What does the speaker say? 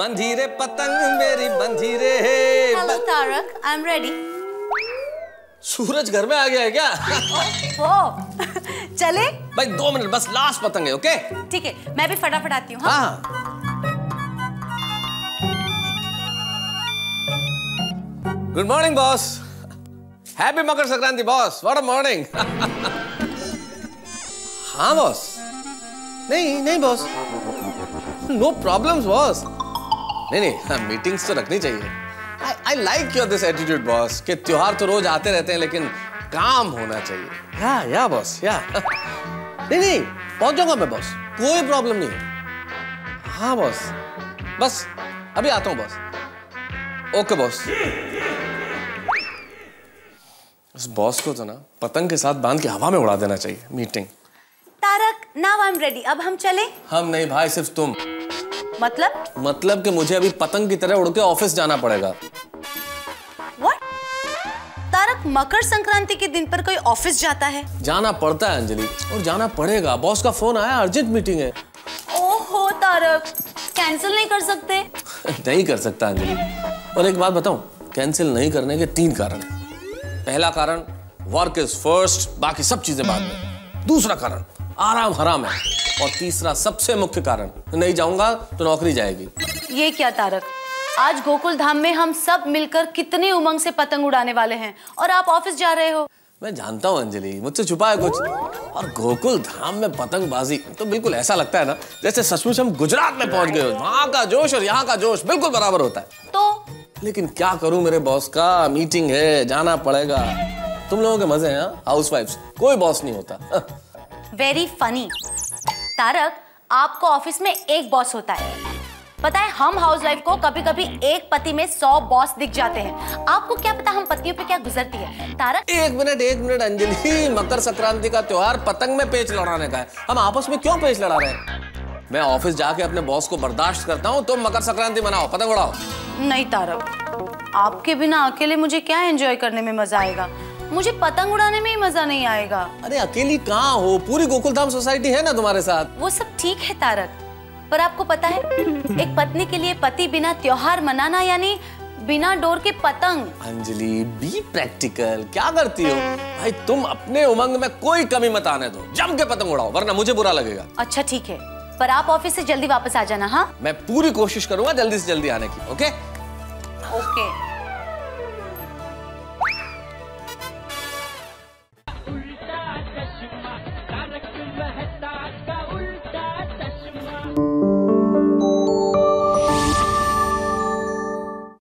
बंधी रे पतंग मेरी बंधी रे hello Tarak I am ready सूरज घर में आ गया है क्या? ओ चले। भाई दो मिनट बस लास्ट पतंग है ओके ठीक है मैं भी फटाफट आती हूँ हाँ? हाँ good morning boss happy Makar Sankranti boss what a morning हाँ बॉस नहीं नहीं बॉस नो प्रॉब्लम्स बॉस नहीं नहीं मीटिंग्स तो रखनी चाहिए। I like your this attitude boss कि त्योहार तो रोज आते रहते हैं लेकिन काम होना चाहिए। या या बॉस या। नहीं नहीं पहुँच जाऊँगा मैं बॉस कोई प्रॉब्लम नहीं है। हाँ बॉस बस अभी आता हूँ बॉस ओके बॉस इस बॉस को तो ना पतंग के साथ बाँध के हवा में उड़ा देना चाहिए meeting Tarak now I am ready अब हम चले? हम नहीं भाई सिर्फ़ तुम। मतलब? मतलब कि मुझे अभी पतंग की तरह उड़ के ऑफ़िस जाना पड़ेगा। व्हाट तारक मकर संक्रांति के दिन पर कोई ऑफ़िस जाता है? जाना पड़ता है अंजलि और जाना पड़ेगा। बॉस का फ़ोन आया अर्जेंट मीटिंग है। ओहो तारक कैंसिल नहीं कर सकते। नहीं कर सकता अंजलि। और एक बात बताऊँ कैंसिल नहीं करने के तीन कारण पहला कारण वर्क इज़ फ़र्स्ट बाकी सब चीज़ें बाद में। दूसरा कारण आराम हराम है। और तीसरा सबसे मुख्य कारण नहीं जाऊँगा तो नौकरी जाएगी। ये क्या तारक? आज गोकुल धाम में हम सब मिलकर कितनी उमंग से पतंग उड़ाने वाले हैं और आप ऑफ़िस जा रहे हो? मैं जानता हूँ अंजलि मुझसे छुपा है कुछ। और गोकुल धाम में पतंगबाजी तो बिल्कुल ऐसा लगता है ना जैसे सचमुच हम गुजरात में पहुँच गए हो। वहाँ का जोश और यहाँ का जोश बिल्कुल बराबर होता है। तो? लेकिन क्या करूँ मेरे बॉस का? मीटिंग है जाना पड़ेगा। तुम लोगों के मज़े हैं हाउस वाइफ्स कोई बॉस नहीं होता। वेरी फनी तारक आपको ऑफ़िस में एक बॉस होता है। पता है हम हाउस वाइफ को कभी कभी एक पति में सौ बॉस दिख जाते हैं। आपको क्या पता हम पतियों पे क्या गुजरती है? तारक? एक मिनट एक मिनट अंजलि। मकर संक्रांति का त्योहार पतंग में पेच लड़ाने का है। हम आपस में क्यों पेच लड़ा रहे हैं? मैं ऑफ़िस जाके अपने बॉस को बर्दाश्त करता हूँ तुम तो मकर संक्रांति मनाओ पतंग उड़ाओ। नहीं तारक आपके बिना अकेले मुझे क्या एंजॉय करने में मज़ा आएगा? मुझे पतंग उड़ाने में ही मज़ा नहीं आएगा। अरे अकेली कहाँ हो? पूरी गोकुलधाम सोसाइटी है ना तुम्हारे साथ? वो सब ठीक है तारक। पर आपको पता है एक पत्नी के लिए पति बिना त्योहार मनाना यानी बिना डोर के पतंग। अंजलि बी प्रैक्टिकल क्या करती हो? भाई तुम अपने उमंग में कोई कमी मत आने दो। जम के पतंग उड़ाओ वरना मुझे बुरा लगेगा। अच्छा ठीक है। पर आप ऑफ़िस से जल्दी वापस आ जाना हाँ? मैं पूरी कोशिश करूँगा जल्दी से जल्दी आने की ओके? ओके। you